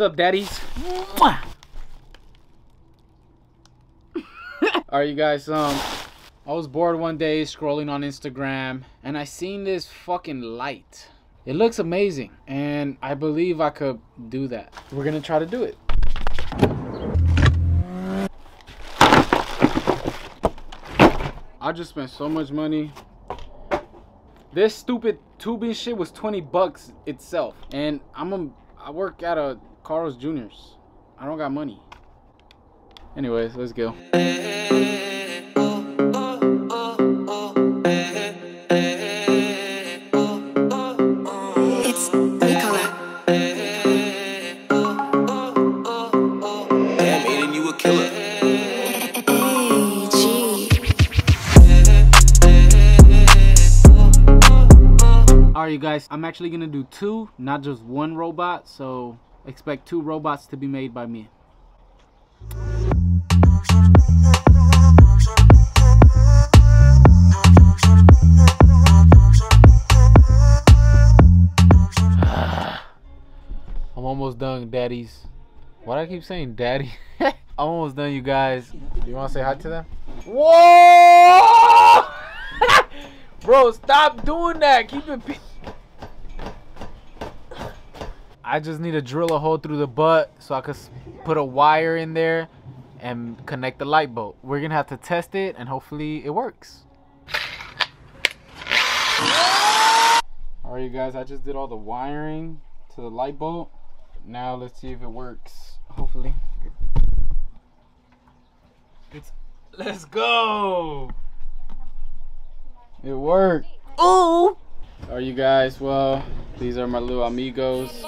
What's up, daddies? Mwah! Alright, you guys, um, I was bored one day scrolling on Instagram and I seen this fucking light. It looks amazing and I believe I could do that. We're gonna try to do it. I just spent so much money. This stupid tubing shit was 20 bucks itself. And I'm a, I work at a Carl's Jr.'s. I don't got money. Anyways, let's go. It's Nicola. Damn, Aiden, you a killer. AG. Alright, you guys, I'm actually gonna do two, not just one robot. So expect two robots to be made by me. I'm almost done, daddies. Why do I keep saying daddy? I'm almost done, you guys. You want to say hi to them? Whoa! Bro, stop doing that. Keep it. I just need to drill a hole through the butt so I could put a wire in there and connect the light bulb. We're gonna have to test it and hopefully it works. Alright, you guys, I just did all the wiring to the light bulb. Now let's see if it works. Hopefully. It's let's go. It worked. Ooh. Are you guys? Well, these are my little amigos.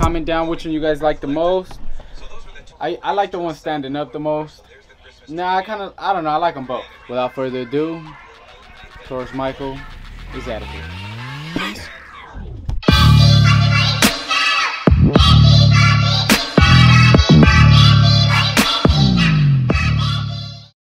Comment down which one you guys like the most. I, I like the one standing up the most. Nah, I kind of, I don't know. I like them both. Without further ado, George Michael is out of here.